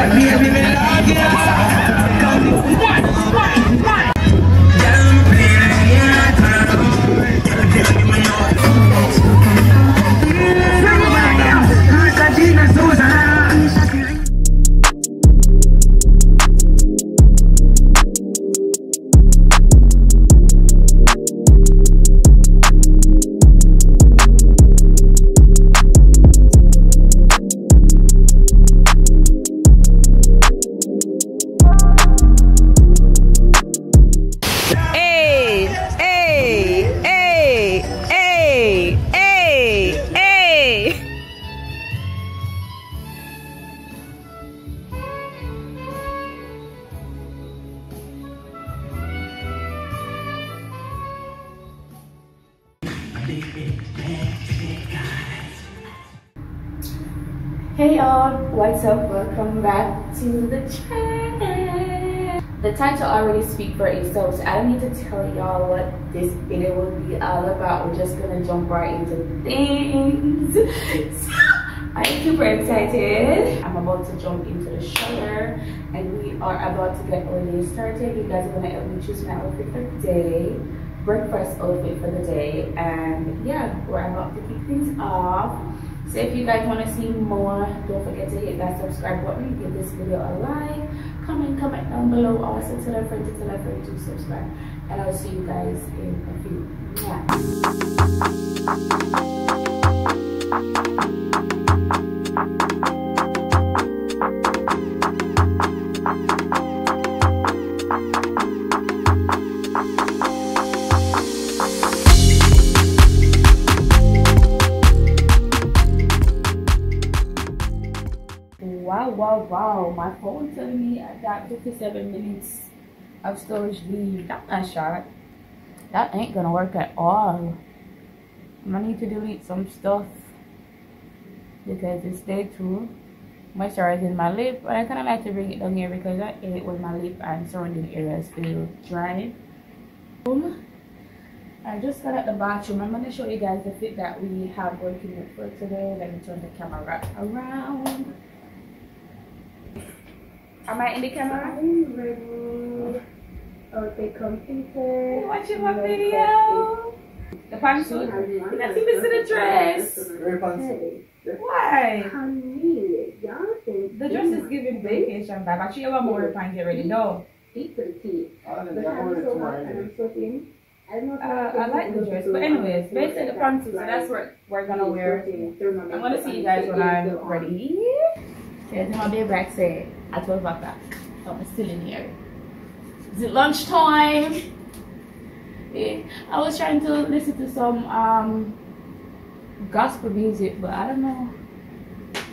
Hey, Hey y'all, what's up? Welcome back to the channel. The title already speaks for itself, so I don't need to tell y'all what this video will be all about. We're just gonna jump right into things. So, I'm super excited. I'm about to jump into the shower and we are about to get our day started. You guys are gonna help me choose my outfit for the day, breakfast outfit for the day, and yeah, we're about to kick things off. So if you guys want to see more, don't forget to hit that subscribe button, give this video a like, comment, comment down below. Also tell a friend to tell a friend to subscribe. And I'll see you guys in a few. Yeah. Wow. My phone telling me I got 57 minutes of storage leave. That's not short. That ain't gonna work at all. I'm gonna need to delete some stuff because it's day two. Moisturizing my lip. But I kinda like to bring it down here because I hate when my lip and surrounding areas feel dry. Boom. I just got at the bathroom. I'm gonna show you guys the fit that we have working with for today. Let me turn the camera around. Am I in the camera? I'm ready. Okay, computer. Watching my video. The pantsuit. Let's see this in the dress. Hey, Why? honey, y'all The dress is giving vacation vibe. Actually, you have more pants get ready though. Eat to the tea. But I'm so hot I'm sweating. I don't know Uh, I like the dress, but anyways, basically the pantsuit. So that's what we're gonna wear. I'm gonna see you guys when I'm ready. Here's my day back say at 12 o'clock. I'm still in here. Is it lunchtime? Yeah. I was trying to listen to some um gospel music, but I don't know.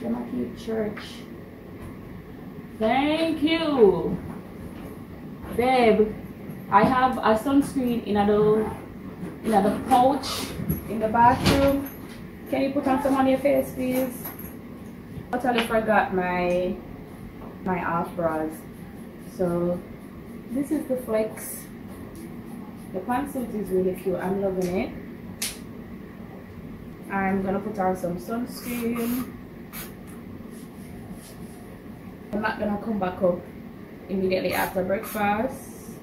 Let me keep church. Thank you. Babe, I have a sunscreen in a little in a little pouch in the bathroom. Can you put on some on your face, please? I totally forgot my my off bras. So this is the flex. The pantsuit is really cute. I'm loving it. I'm gonna put on some sunscreen. I'm not gonna come back up immediately after breakfast.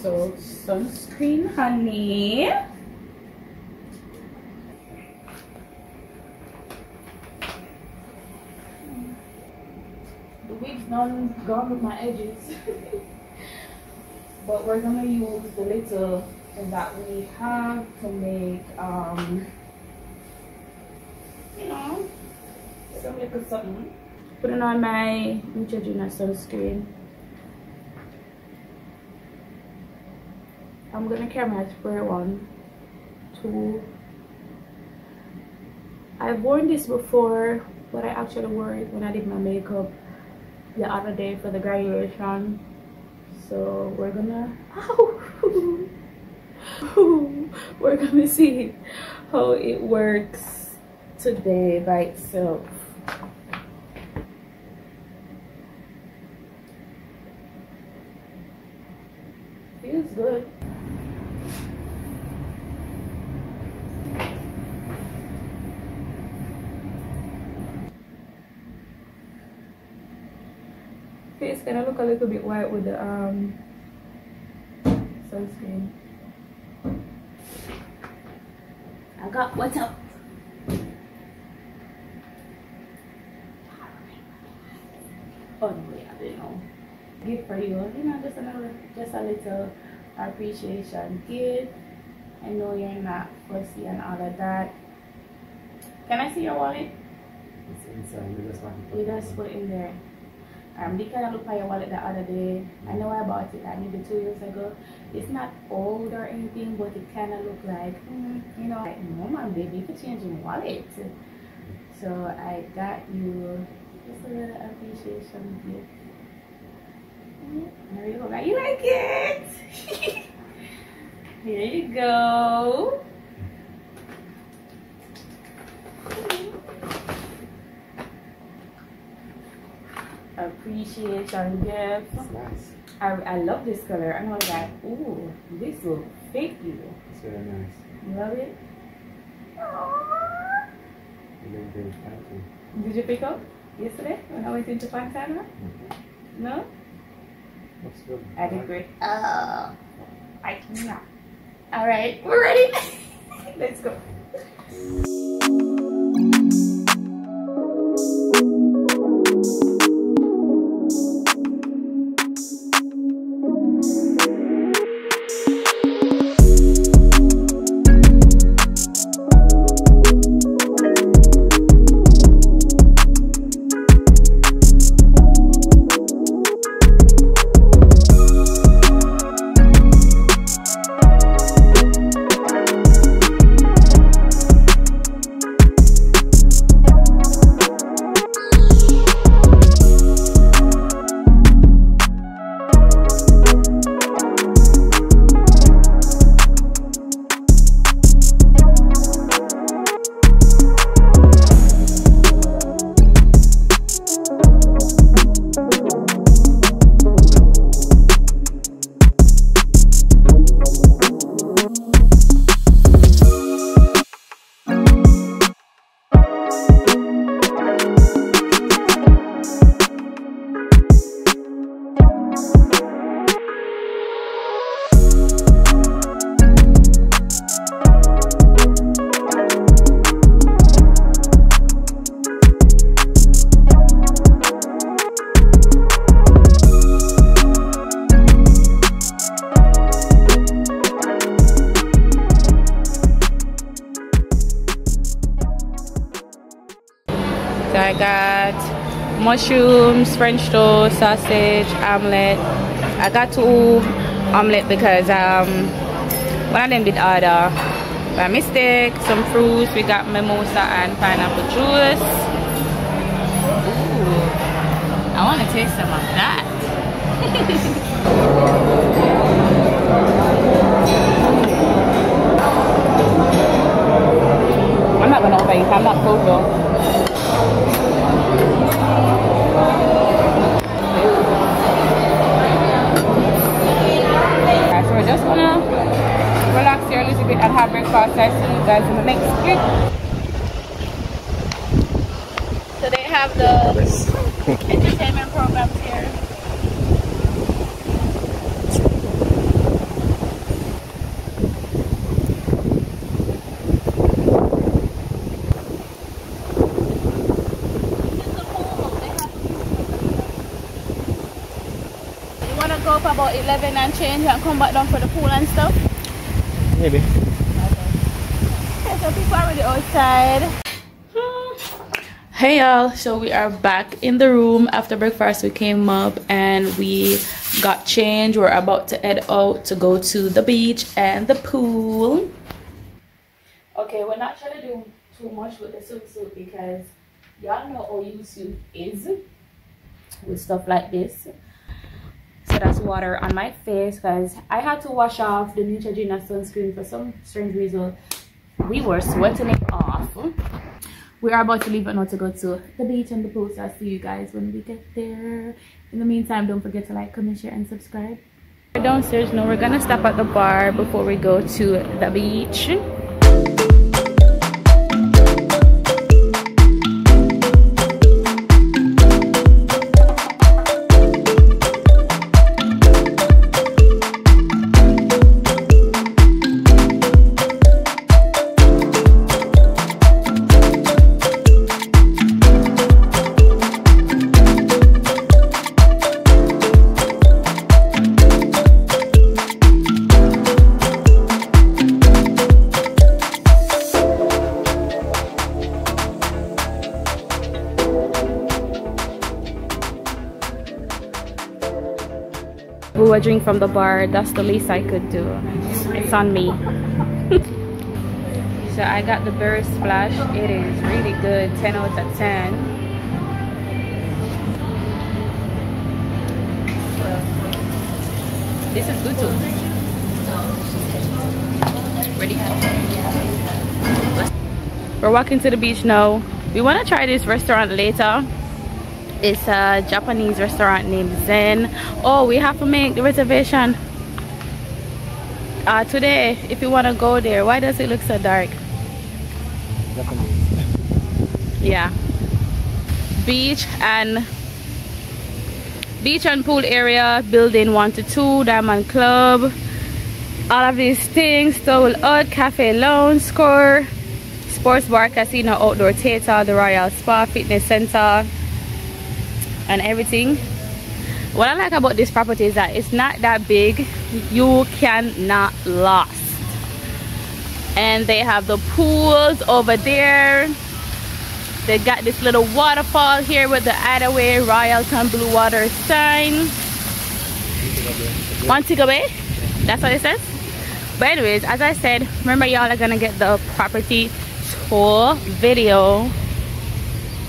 So sunscreen, honey. Done gone with my edges. but we're gonna use the little that we have to make um you know something. Putting on my Neutrogena sunscreen. I'm gonna carry my spray one, two. I've worn this before, but I actually wore it when I did my makeup the other day for the graduation. So we're gonna, we're gonna see how it works today by itself. Feels good. Face gonna look a little bit white with the um sunscreen. I got what's up. Oh no, yeah, I didn't know. Gift for you, you know, just another, just a little appreciation gift. I know you're not fussy and all of that. Can I see your wallet? It's inside. We just want to We just put in there. Um, they kind of look at your wallet the other day. I know I bought it like maybe two years ago. It's not old or anything, but it kind of look like, mm, you know, like, man, baby, you your wallet. So I got you just a little appreciation gift. There you go. You like it? Here you go. Gift. It's nice. I, I love this color. And I was like, ooh, this will fit you. It's very nice. You love it? You're doing great. Thank you. Did you pick up yesterday when I went into Fontana? Mm-hmm. No? Looks good. I did great. Oh, I cannot. All right, we're ready. Let's go. French toast, sausage, omelette. I got two omelette because um one of them did order by mistake. Some fruits. We got mimosa and pineapple juice. Ooh, I want to taste some You wanna go for about 11 and change and come back down for the pool and stuff? Maybe. Okay, so people are already outside. Hey y'all, so we are back in the room after breakfast. We came up and we got changed. We're about to head out to go to the beach and the pool. Okay, we're not trying to do too much with the swimsuit because y'all know how swimsuit is with stuff like this. That's water on my face because I had to wash off the Neutrogena sunscreen for some strange reason. We were sweating it off. We are about to leave but not to go to the beach and the pool. So I'll see you guys when we get there. In the meantime, don't forget to like, comment, share, and subscribe. We're downstairs now. We're gonna stop at the bar before we go to the beach. Drink from the bar, that's the least I could do. It's on me. so I got the Berry Splash. It is really good, 10 out of 10. This is good too. Ready? We're walking to the beach now. We want to try this restaurant later it's a Japanese restaurant named Zen. Oh, we have to make the reservation uh, today if you want to go there. Why does it look so dark? Japanese. Yeah. Beach and beach and pool area, building one to two, Diamond Club. All of these things, Stowell Hut, Cafe Lounge, Score, Sports Bar, Casino, Outdoor Theater, the Royal Spa, Fitness Center, and everything. What I like about this property is that it's not that big. You cannot lost. And they have the pools over there. They got this little waterfall here with the Hideaway Royalton Blue Water sign. Montego Bay that's what it says. But anyways as I said remember y'all are gonna get the property tour video.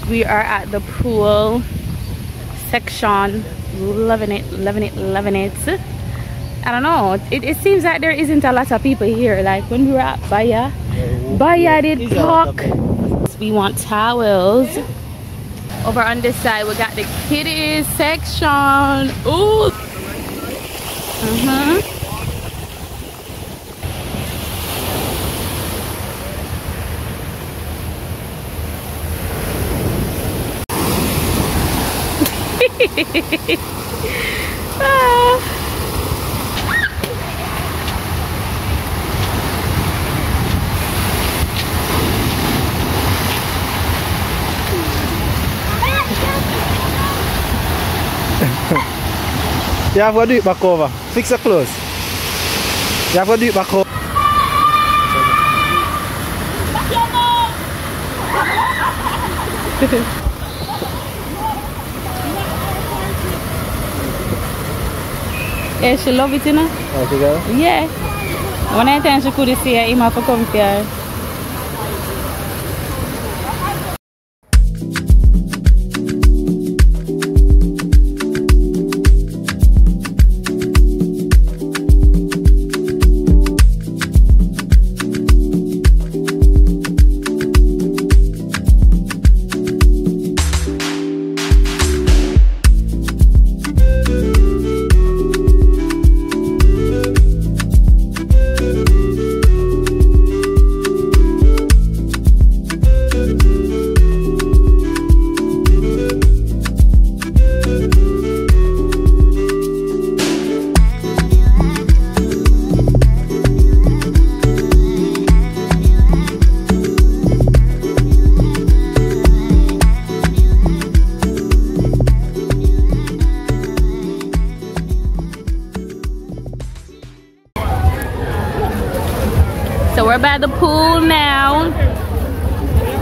We are at the pool section loving it loving it loving it i don't know. It, it seems like there isn't a lot of people here. Like when we were at baya baya did talk. We want towels. Over on this side we got the kiddies section. Ooh. Mm -hmm. Ah. you have to do it back over. Fix your clothes. You have to do it back over. Yeah, Eh, she love it, you know? She got it? Yeah. When I time she could see her, we're by the pool now.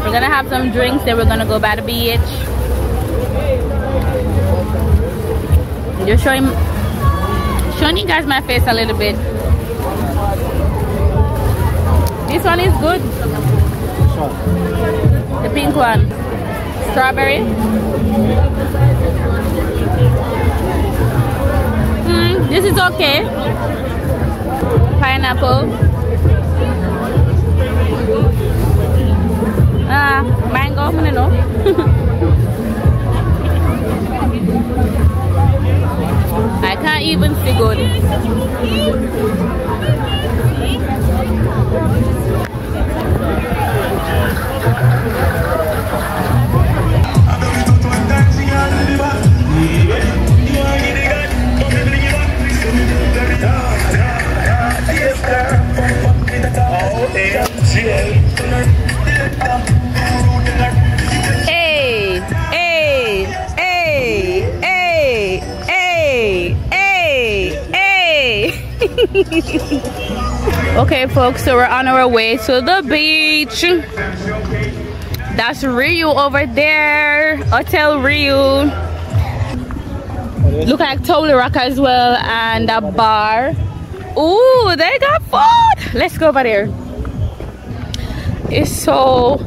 We're gonna have some drinks, then we're gonna go by the beach. Just showing showing you guys my face a little bit. This one is good. The pink one. Strawberry. Mm, this is okay. Pineapple. Mango? I can't even see good. Folks, so we're on our way to the beach. That's Riu over there, Hotel Riu. Look like Totally Rock as well and a bar. Ooh, they got food. Let's go over there. It's so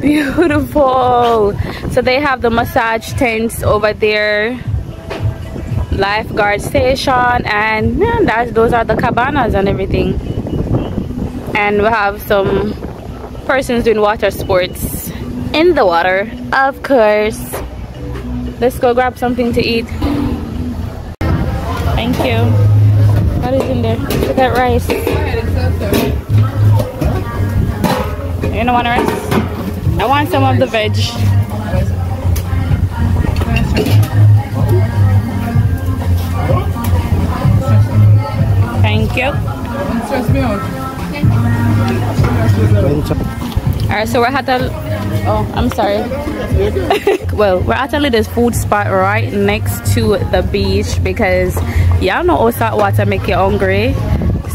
beautiful. So they have the massage tents over there. Lifeguard station and yeah, that, those are the cabanas and everything. And we have some persons doing water sports in the water, of course. Let's go grab something to eat. Thank you. What is in there? Look at rice. You don't want rice? I want some of the veg. Thank you. Alright, so we're at a oh I'm sorry. well, we're at a little food spot right next to the beach because y'all know all salt water make you hungry.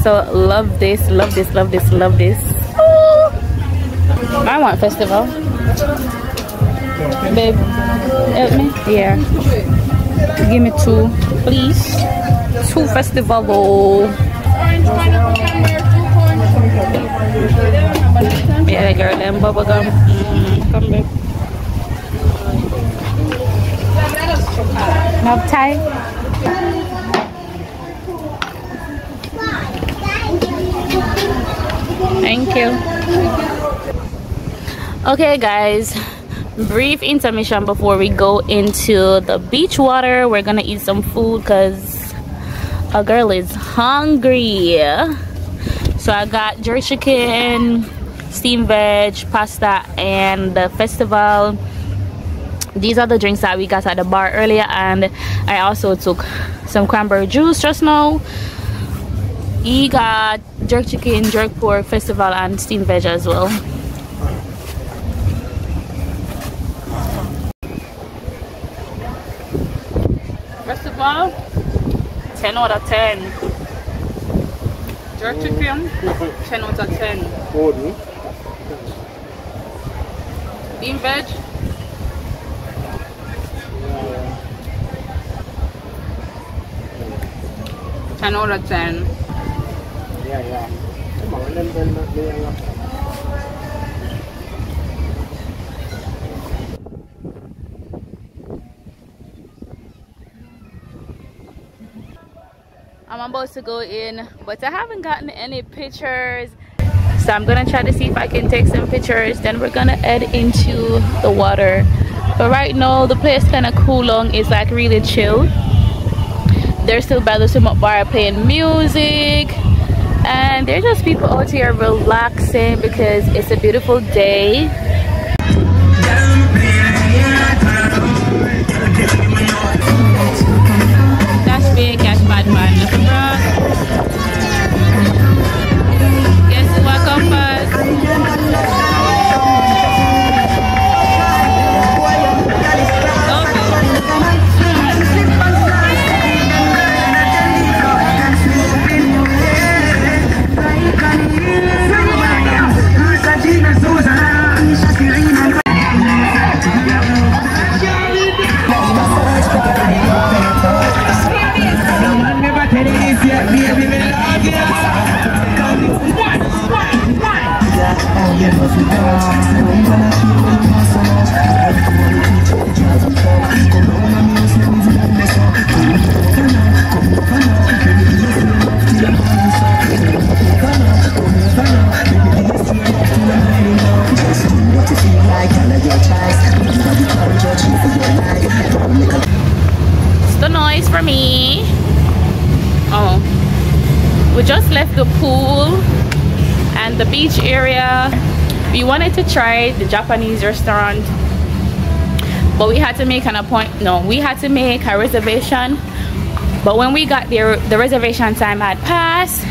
So love this, love this, love this, love this. I want festival. Babe, help me? Yeah. Give me two, please. Two festival. Yeah, girl, them bubble gum. Mm, come back. Love tie. Thank you. Okay, guys. Brief intermission before we go into the beach water. We're gonna eat some food because a girl is hungry. So I got jerk chicken, steamed veg, pasta, and the festival. These are the drinks that we got at the bar earlier, and I also took some cranberry juice just now. He got jerk chicken, jerk pork, festival, and steamed veg as well. Festival, 10 out of 10. Jerk chicken, 10 out of 10. Bean veg, ten out of ten. Yeah, yeah. Cái món lên bên bên I'm about to go in, but I haven't gotten any pictures. So I'm gonna try to see if I can take some pictures. Then we're gonna head into the water. But right now, the place kind of cool long. It's like really chill. They're still by the swim up bar playing music. And there's just people out here relaxing because it's a beautiful day. We just left the pool and the beach area. We wanted to try the Japanese restaurant, but we had to make an appointment. No, we had to make a reservation. But when we got there, the reservation time had passed.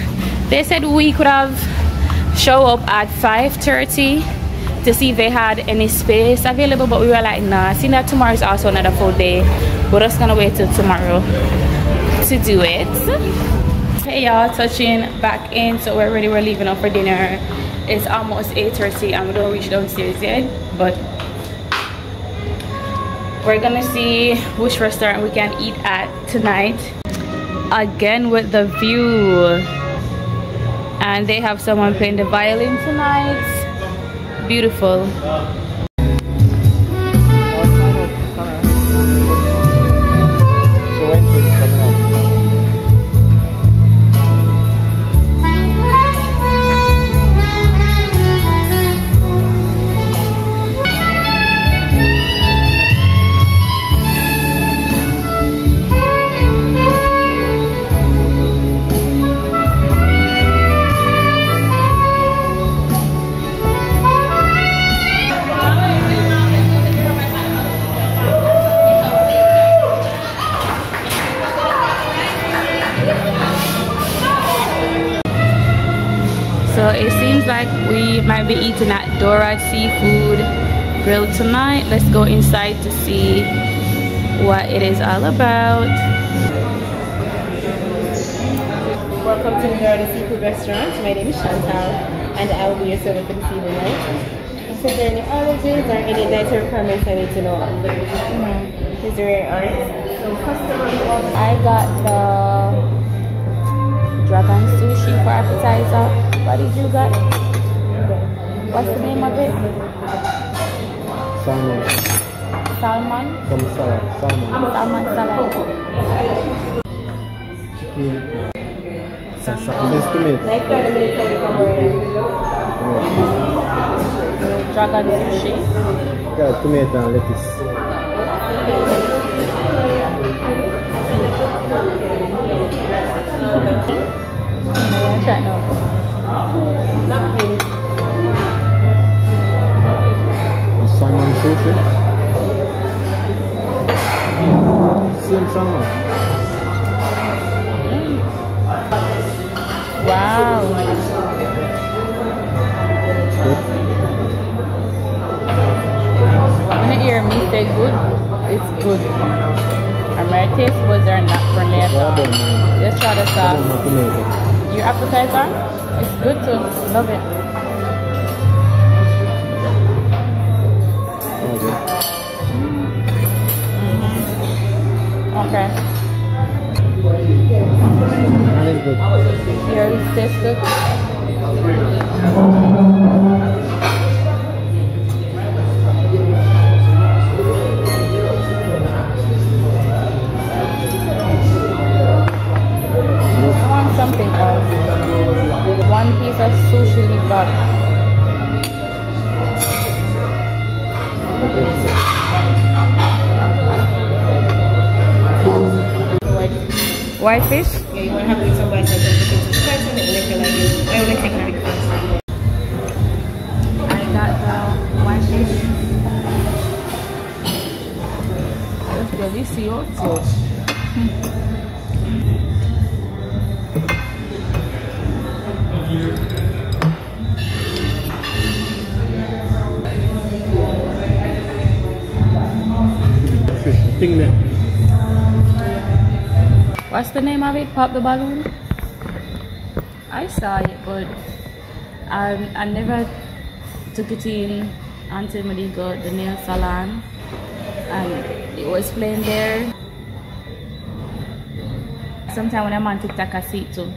They said we could have show up at 5:30 to see if they had any space available, but we were like, nah. Seeing that tomorrow is also another full day, we're just gonna wait till tomorrow to do it y'all. Touching back in so we're ready we're leaving up for dinner. It's almost 8:30 and we don't reach downstairs yet but we're gonna see which restaurant we can eat at tonight. Again with the view. And they have someone playing the violin tonight. Beautiful we might be eating at Dora Seafood Grill tonight. Let's go inside to see what it is all about. Welcome to the Dora Seafood Restaurant. My name is Chantal and I will be your server for this evening. Is there any allergies or any dietary requirements I need to know of? Is there any So I got the dragon sushi for appetizer. What did you got? What's the name of it? Salmon. Salmon? Some salad. Salmon. Salmon salad. Chicken. This tomato. like 30 minutes away from where Dragon sushi. Yeah, tomato and lettuce. Salmon. Wow. When I hear me say good, it's good. And my taste buds are not friendly at all. Let's try the sauce. Your appetizer? It's good too. Love it. White fish? Yeah, you want to have put it it. I got the fish. Delicioso. Fish. Thing there. What's the name of it? Pop the balloon? I saw it, but I, I never took it in until we got the nail salon and it was playing there. Sometimes when I'm on TikTok, I see it too.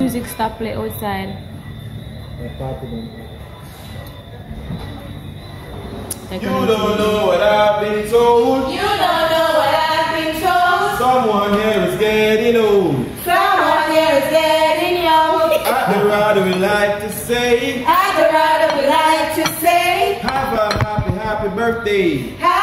Music stop play outside. Yeah, party then. Take You don't know what I've been told. You don't know what I've been told. Someone here old. Someone here is getting young. At the rider we like to say, I'd rather we like to say, have a happy, happy birthday. happy,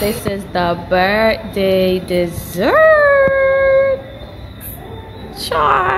This is the birthday dessert. Child.